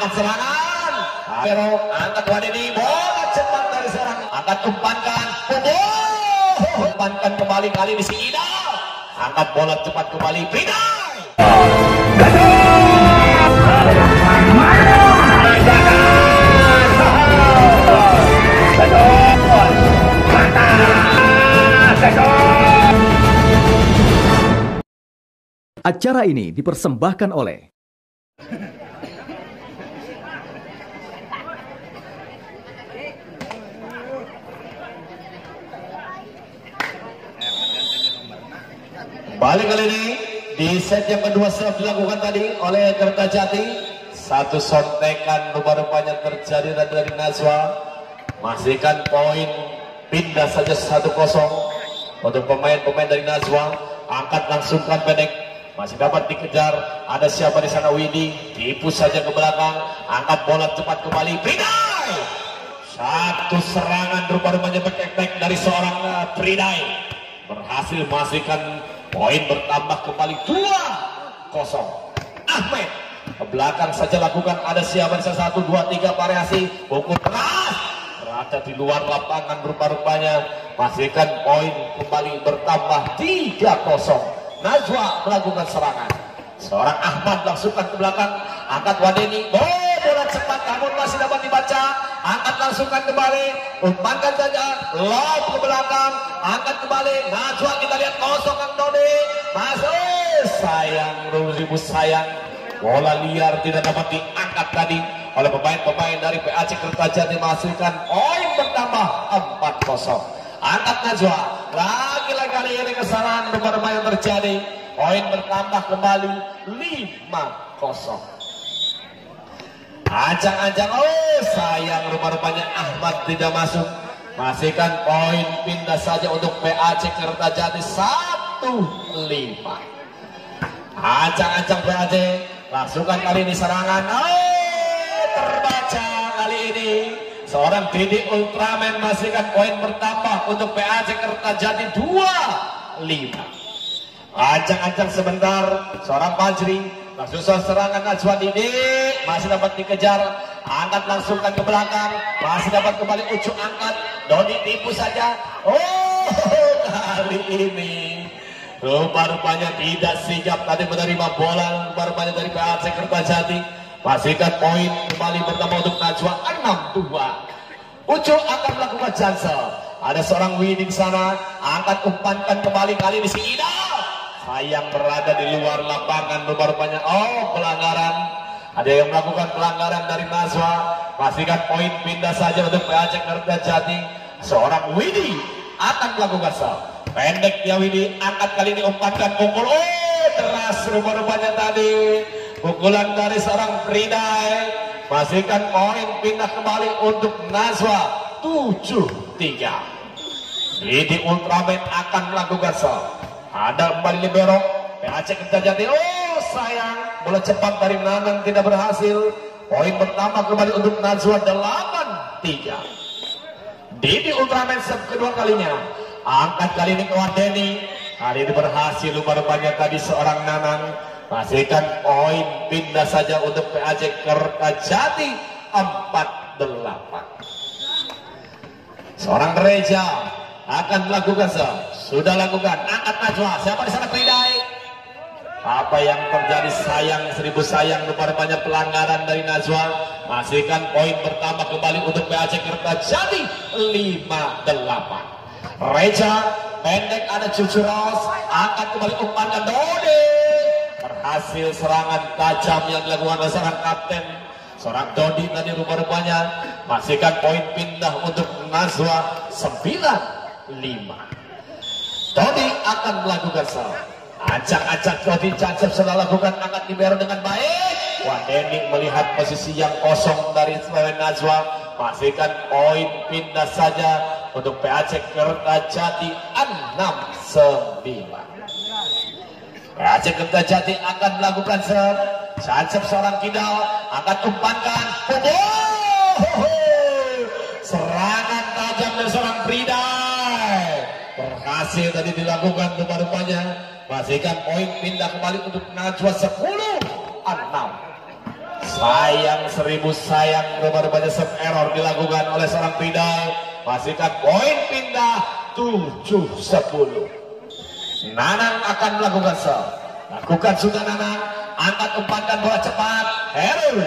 angkat serangan. Pero angkat Wadini bola cepat dari serang angkat umpankan oh, umpankan kembali kali ini si Ida angkat bola cepat kembali Pridai Acara ini dipersembahkan oleh Balik kali ini di set yang kedua sudah dilakukan tadi oleh Kertajati. Satu sontekan rupa-rupanya terjadi dari Nazwa. Masihkan poin pindah saja 1-0 untuk pemain-pemain dari Nazwa. Angkat langsungkan pendek. Masih dapat dikejar. Ada siapa di sana Widi. Tipu saja ke belakang. Angkat bola cepat kembali. Pridai. Satu serangan rupa-rupanya back dari seorang uh, Pridai. Berhasil masihkan Poin bertambah kembali dua kosong. Ahmed ke belakang saja lakukan. Ada siapa salah satu dua tiga variasi pukul keras. Berada di luar lapangan rupa-rupanya. Masihkan poin kembali bertambah tiga kosong. Najwa melakukan serangan. Seorang Ahmad langsungkan ke belakang. Angkat Wadeni. Oh bola cepat namun masih dapat dibaca. Angkat langsungkan kembali. Umpankan saja. Lob ke belakang. Angkat kembali. Najwa kita lihat kosong Kang Dodi. Masuk. Sayang ribu sayang. Bola liar tidak dapat diangkat tadi oleh pemain-pemain dari PAC Kertajati menghasilkan poin bertambah 4-0 angkat Najwa. Lagi-lagi kali ini kesalahan rumah-rumah yang terjadi. Poin bertambah kembali 5-0 Ajang-ajang, oh sayang rupa-rupanya Ahmad tidak masuk. Masihkan poin pindah saja untuk PAC Kertajati 1-5. Ajang-ajang PAC, langsungkan kali ini serangan. Oh, terbaca kali ini. Seorang Didi Ultraman masihkan poin bertambah untuk PAC Kertajati 2-5. Ajang-ajang sebentar, seorang Fajri Langsung serangan Najwa Didi masih dapat dikejar, angkat langsungkan ke belakang, masih dapat kembali ucuk angkat, Dodi tipu saja. Oh kali ini. Rupa-rupanya tidak sigap tadi menerima bola. Rupa-rupanya dari PAC Kertajati. Masihkan poin kembali bertambah untuk Najwa. 6-2. Ucuk akan melakukan jansel. Ada seorang winning sana, angkat umpankan kembali. Kali ini si Ida sayang berada di luar lapangan rupa-rupanya oh pelanggaran. Ada yang melakukan pelanggaran dari Nazwa pastikan poin pindah saja untuk PAC Jati. Seorang Widi akan melakukan sal pendek ya Widi. Angkat kali ini umpankan pukul. Oh deras rupa-rupanya tadi. Pukulan dari seorang Fridai pastikan poin pindah kembali untuk Nazwa 7-3 Widi Ultraman akan melakukan sal ada kembali libero. PAC kita jadi. Oh sayang. Bola cepat dari Nanang tidak berhasil. Poin pertama kembali untuk Najwa 8-3. Didi Ultraman set kedua kalinya. Angkat kali ini ke Wardeni. Kali ini berhasil lupa-rupanya tadi seorang Nanang. Masihkan poin pindah saja untuk PAC Kertajati 4-8. Seorang gereja akan melakukan se sudah lakukan. Angkat Najwa siapa di sana? Pridai. Apa yang terjadi? Sayang seribu sayang rupa-rupanya pelanggaran dari Najwa. Masihkan poin pertama kembali untuk PAC Kertajati 58 Reja pendek ada Cucuros angkat kembali umpankan Dode berhasil serangan tajam yang dilakukan oleh seorang kapten. Seorang Dodi tadi rupa-rupanya masihkan poin pindah untuk Najwa. 9 lima. Tony akan melakukan salah. Acak-acak Tony Cacep sudah lakukan angkat libero dengan baik. Wadeni melihat posisi yang kosong dari Selain Najwa. Pastikan poin pindah saja untuk PAC Kertajati 6-9. PAC Kertajati akan melakukan serang. Cacep seorang kidal akan umpankan. Oh, serangan berhasil tadi dilakukan rupa-rupanya. Masihkan poin pindah kembali untuk Najwa 10 6 sayang seribu sayang rupanya serve error dilakukan oleh seorang Pidal masihkan poin pindah 7-10 Nanang akan melakukan serve lakukan sudah Nanang. Angkat umpan bola cepat. Herul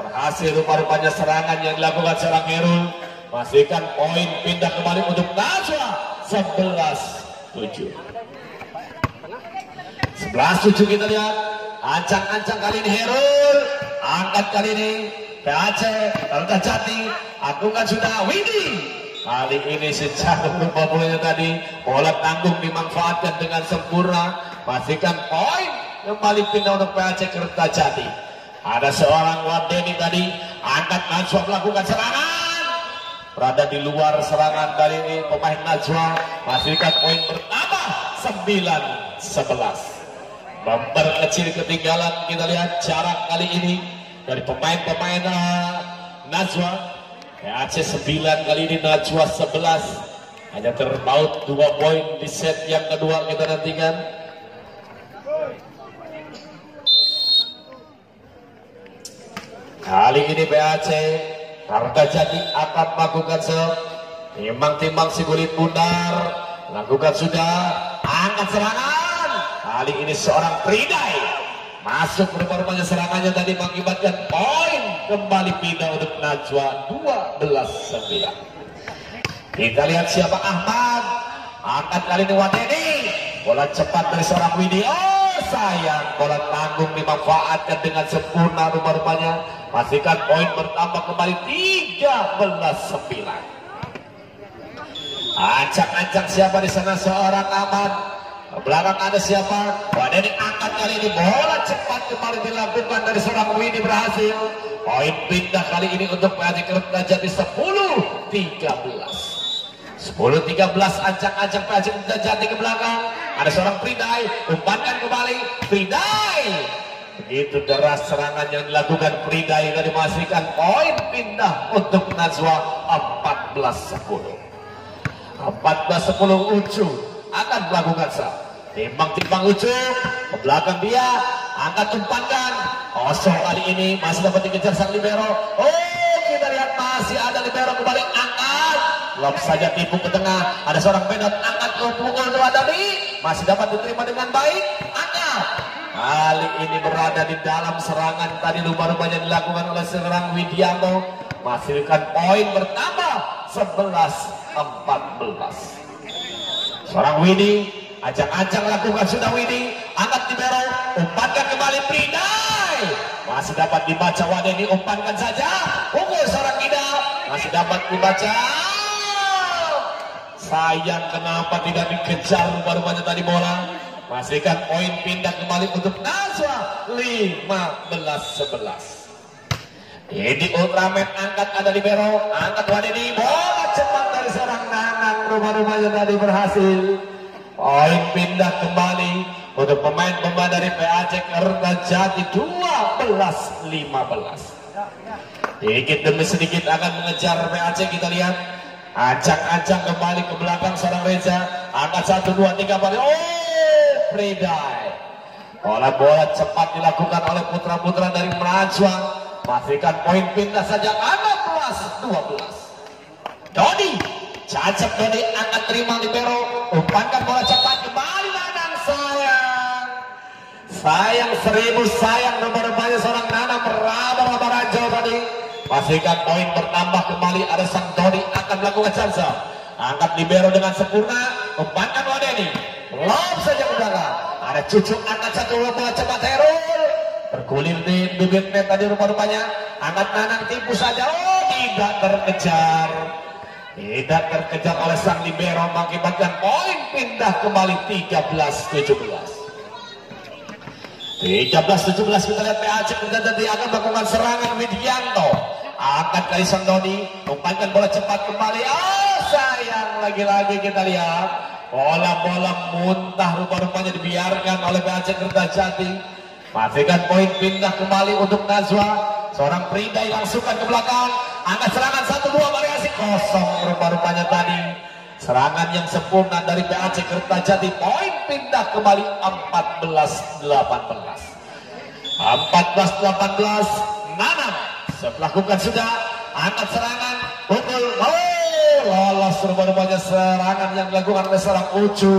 berhasil rupa-rupanya serangan yang dilakukan seorang Herul masihkan poin pindah kembali untuk Najwa 11-7 11-7 kita lihat. Ancang-ancang kali ini Herul. Angkat kali ini PAC Garuda Jati. Agungan sudah Widi kali ini secara lupa bolanya tadi bola tanggung dimanfaatkan dengan sempurna. Pastikan poin kembali pindah untuk PAC Garuda Jati ada seorang Wadeni tadi. Angkat Najwa melakukan serangan berada di luar serangan dari ini pemain Najwa pastikan poin bertambah 9 11 Bumper kecil ketinggalan kita lihat jarak kali ini dari pemain-pemain Najwa. PAC 9 kali ini Najwa 11 hanya terbaut dua poin di set yang kedua kita nantikan. Kali ini PAC Harga Jadi akan melakukan se timbang-timbang si kulit bundar lakukan sudah. Angkat serangan. Kali ini seorang Pridai masuk rupa-rupanya serangannya tadi mengakibatkan poin kembali pindah untuk Najwa 12-9 kita lihat siapa Ahmad. Angkat kali ini Wadeni bola cepat dari seorang Widi oh sayang bola tanggung dimanfaatkan dengan sempurna rupa-rupanya pastikan poin bertambah kembali 13-9 Ancang-ancang siapa di sana seorang aman belakang ada siapa? Wadah angkat kali ini bola cepat kembali dilakukan dari seorang Widi berhasil. Poin pindah kali ini untuk PAJ Kereta Jati 10 13. 10 13 ancang-ancang PAJ Kereta Jati ke belakang. Ada seorang Pridai, umpankan kembali Pridai. Begitu deras serangan yang dilakukan Pridai tadi memastikan poin pindah untuk Najwa 14 10. 14-10 Ucu akan melakukan sah. Timbang-timbang Ucu ke belakang dia angkat umpankan kosong kali ini masih dapat dikejar sang libero. Oh kita lihat masih ada libero kembali lob saja tipu ke tengah. Ada seorang pedot angkat ke pukul Wadani masih dapat diterima dengan baik. Angkat. Kali ini berada di dalam serangan tadi. Lupa-lupanya dilakukan oleh seorang Widianto. Menghasilkan poin bertambah 11 14 seorang Widi ajak-ajak lakukan sudah Widi. Angkat libero umpankan kembali Pridai. Masih dapat dibaca Wadeni umpankan saja. Pukul seorang Ida masih dapat dibaca sayang kenapa tidak dikejar baru-baru tadi bola masihkan poin pindah kembali untuk Nazwa 15-11 ini Ultraman angkat ada libero angkat Wadeni bola cepat dari seorang Nanang. Rumah-rumahnya tadi berhasil. Poin pindah kembali untuk pemain-pemain dari PAC Kertajati 12-15 sedikit demi sedikit akan mengejar PAC kita lihat acak-acak kembali ke belakang seorang Reza. Angkat satu dua tiga balik oh Pridai bola-bola cepat dilakukan oleh putra-putra dari Merajwa pastikan poin pindah saja. 16 12 Dodi cacat Dodi angkat terima libero umpankan bola cepat kembali Nanang sayang. Sayang seribu sayang nomor banyak seorang Nanang. Meraba-raba ranjau tadi pastikan poin bertambah kembali ada sang Dodi akan melakukan chansa angkat libero dengan sempurna umpankan Wadeni lob saja ke ada cucuk angkat satu bola cepat Herul bergulir di bibir net tadi rupa-rupanya angkat nanang tipu saja. Oh tidak terkejar. Tidak terkejar oleh sang libero mengakibatkan poin pindah kembali 13-17 13-17 kita lihat PAC tadi akan melakukan serangan Widianto. Angkat kali Sandoni umpankan bola cepat kembali. Oh sayang lagi-lagi kita lihat bola-bola muntah rupa-rupanya dibiarkan oleh PAC Kertajati. Pastikan poin pindah kembali untuk Nazwa seorang Pridai langsungkan ke belakang. Angkat serangan satu dua variasi kosong rupa-rupanya tadi serangan yang sempurna dari PAC Kertajati poin pindah kembali 14 18 14 18 Nanam melakukan sudah angkat serangan pukul oh lolos. Rupanya serangan yang dilakukan oleh seorang Ucu.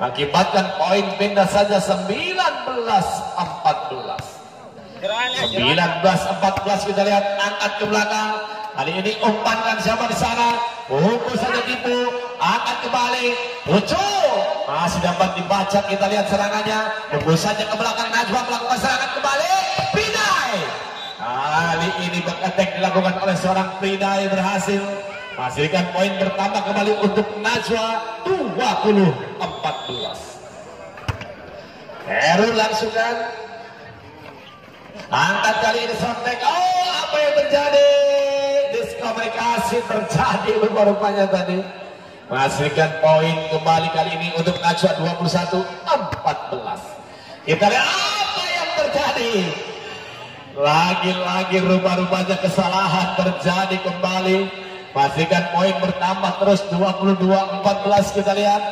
Mengakibatkan poin pindah saja 19 14 19-14 kita lihat angkat ke belakang kali ini umpankan siapa di sana? Hukum saja tipu angkat kembali. Lucu masih dapat dibaca kita lihat serangannya. Hukum saja ke belakang Najwa melakukan serangan kembali. Pidai kali ini back dilakukan oleh seorang Pidai berhasil. Menghasilkan poin bertambah kembali untuk Najwa. 20 14 Heru langsungkan Angkat kali ini sampai Oh, apa yang terjadi? Diskomunikasi terjadi rupa-rupanya tadi. Menghasilkan poin kembali kali ini untuk Najwa 21 14. Kita lihat apa yang terjadi. Lagi-lagi rupa-rupanya kesalahan terjadi kembali. Pastikan poin bertambah terus 22 14 kita lihat.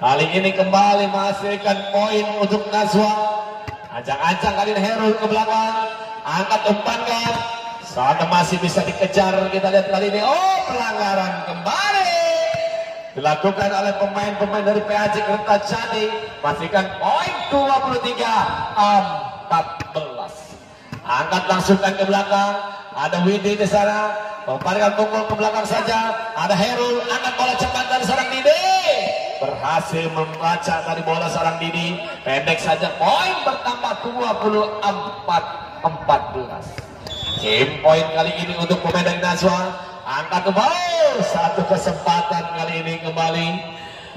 Kali ini kembali menghasilkan poin untuk Najwa Ancang-ancang kali ini Herul ke belakang. Angkat umpankan. Saat masih bisa dikejar. Kita lihat kali ini. Oh pelanggaran kembali. Dilakukan oleh pemain-pemain dari PAC Kerta Jadi. Pastikan poin 23. 14. Angkat langsungkan ke belakang. Ada Widi di sana. Memparkan pukul ke belakang saja. Ada Herul. Angkat bola cepat dari seorang Didi berhasil membaca dari bola sarang Didi pendek saja poin bertambah 24 14 game poin kali ini untuk pemain Naswa angkat kembali satu kesempatan kali ini kembali.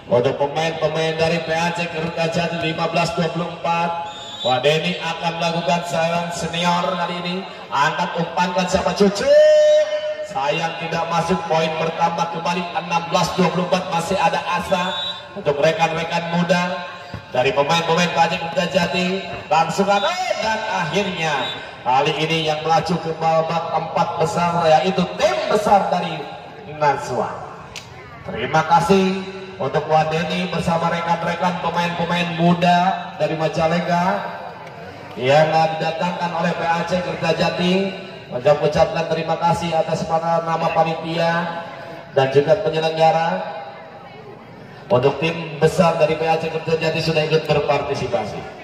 Untuk pemain-pemain dari PAC Garuda Jati 15-24 Wah Denny akan melakukan serangan senior kali ini. Angkat umpankan siapa? Cucu. Sayang tidak masuk. Poin bertambah kembali. 16-24 masih ada asa untuk rekan-rekan muda dari pemain-pemain Pajak Muda Jati. Langsung ada dan akhirnya kali ini yang melaju ke babak empat besar yaitu tim besar dari Naswa. Terima kasih untuk Wadeni bersama rekan-rekan pemain-pemain muda dari Majalengka yang didatangkan oleh PAC Kertajati. Mengucapkan terima kasih atas para nama panitia dan juga penyelenggara untuk tim besar dari PAC Kertajati sudah ikut berpartisipasi.